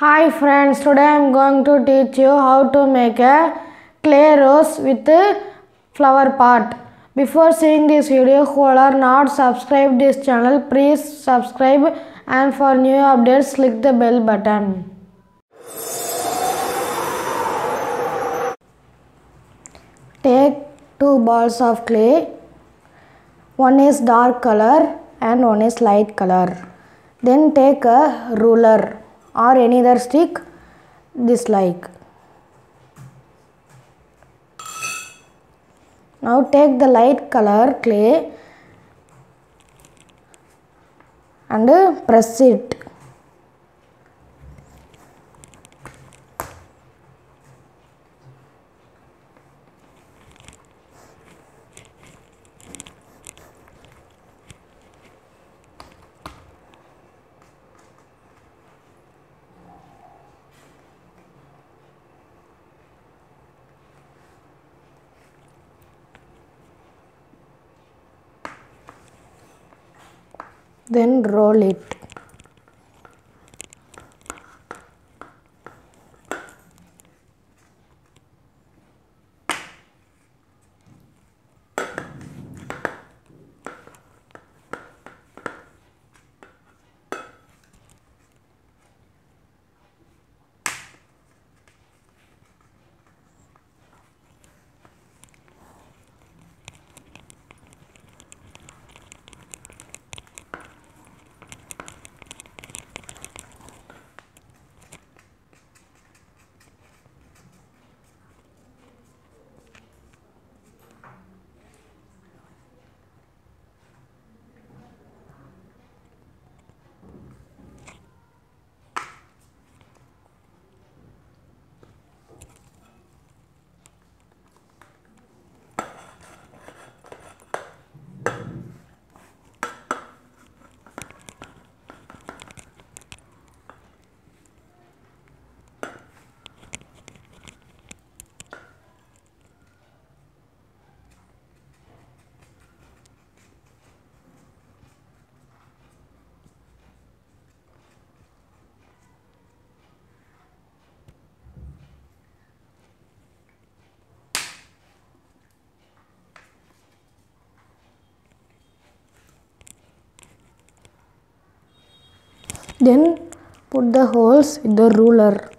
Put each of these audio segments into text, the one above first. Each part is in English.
Hi friends, today I am going to teach you how to make a clay rose with a flower pot. Before seeing this video, who are not subscribed this channel, please subscribe and for new updates click the bell button. Take two balls of clay. One is dark color and one is light color. Then take a ruler or any other stick this like. Now take the light color clay and press it. Then roll it. Then put the holes with the ruler.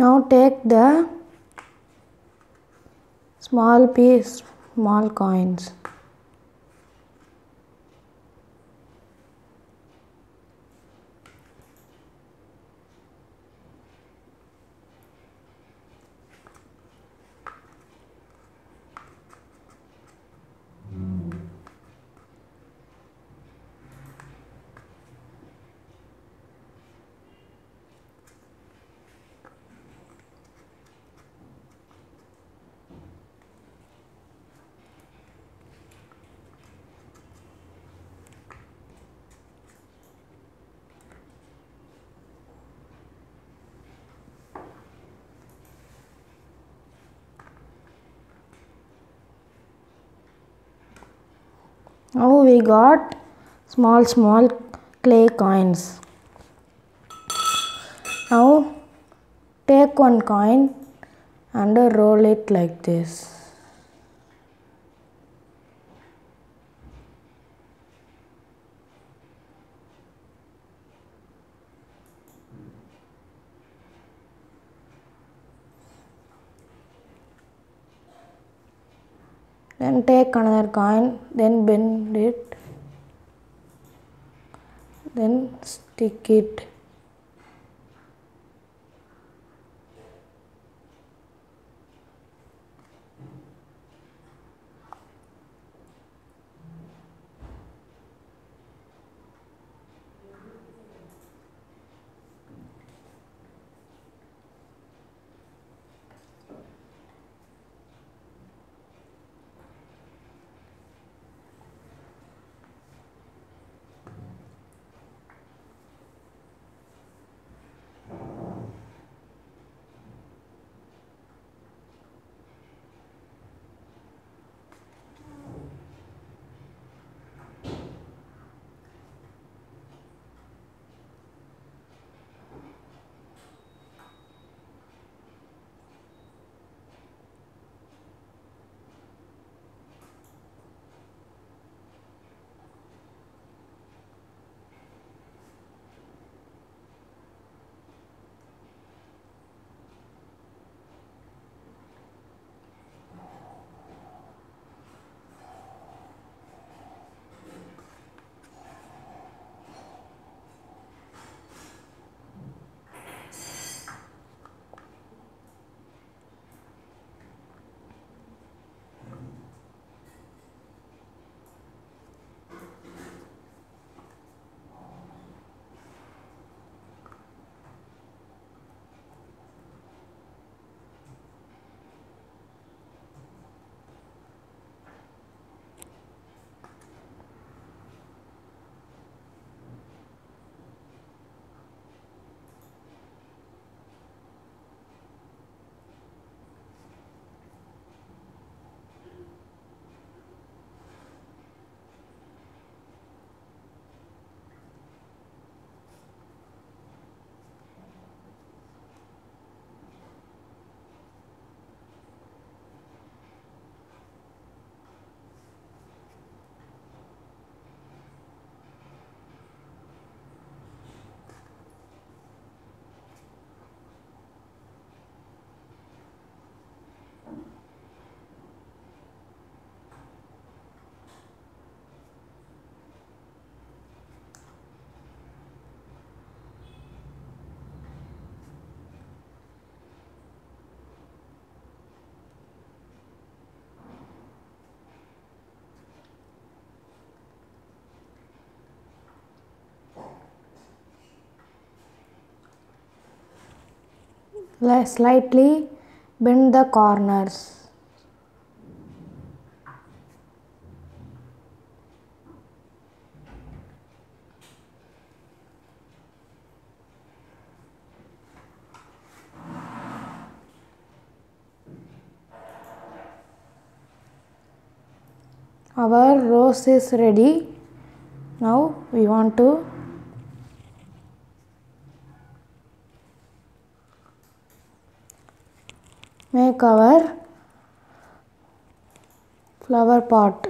Now take the small piece, small coins. Now we got small small clay coins. Now take one coin and roll it like this. Then take another coin, then bend it, then stick it. Slightly bend the corners. Our rose is ready. Now we want to our flower pot.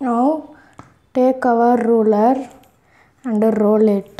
Now take our ruler and roll it.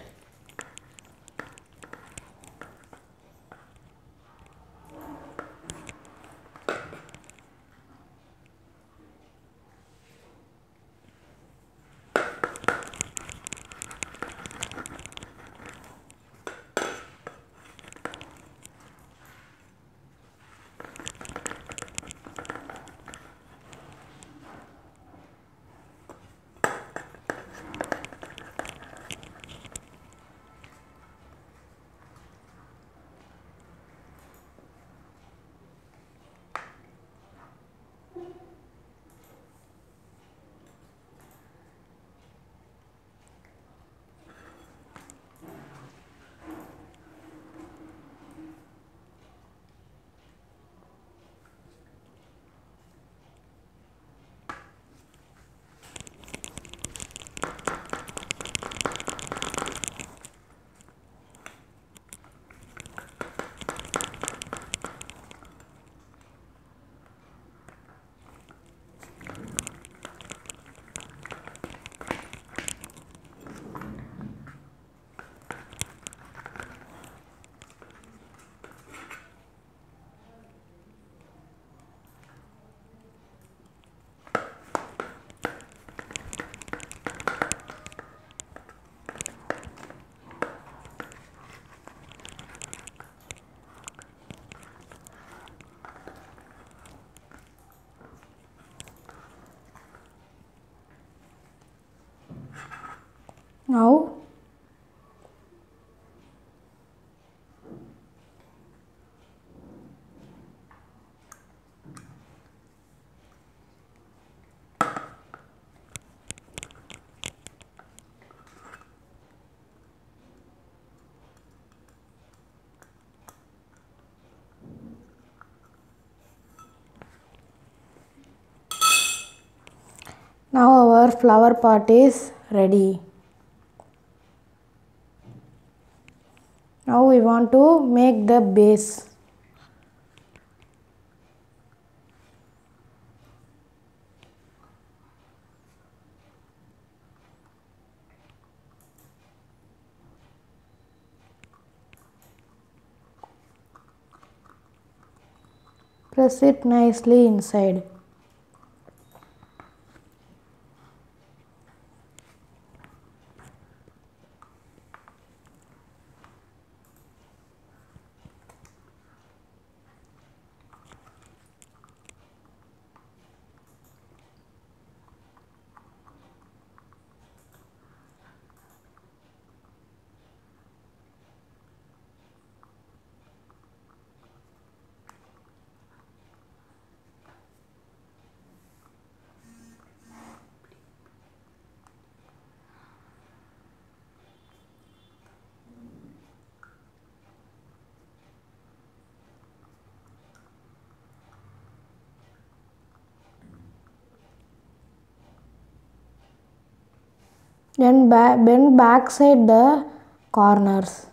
Now Now our flower pot is ready. Now we want to make the base. Press it nicely inside. Then ba- bend backside the corners.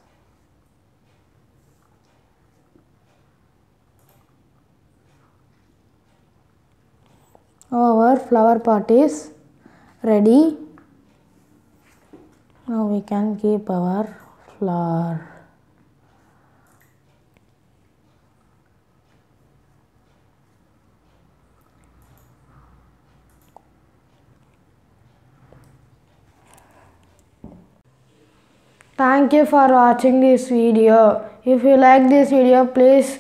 Our flower pot is ready. Now we can keep our flower. Thank you for watching this video. If you like this video, please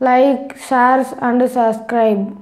like, share and subscribe.